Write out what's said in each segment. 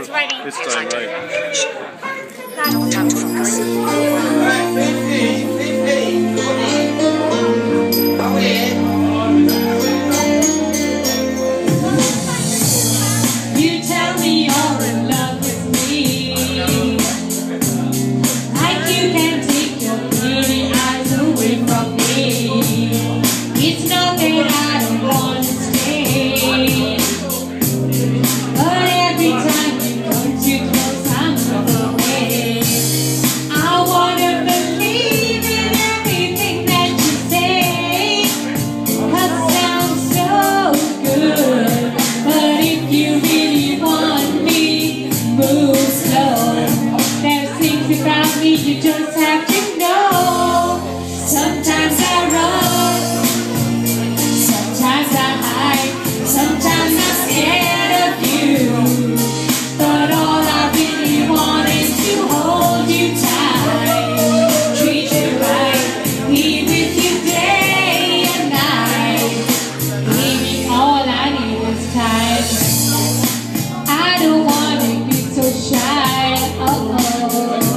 it's ready. It's time, right. don't wanna be so shy. Oh. oh.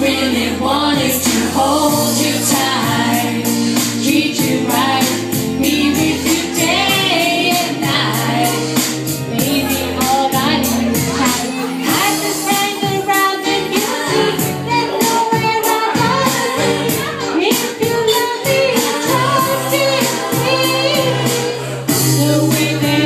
really want is to hold you tight, keep you right, be with you day and night. Maybe all I need is time. I just rang around and you see that nowhere I was. If you love me, trust in me. The way that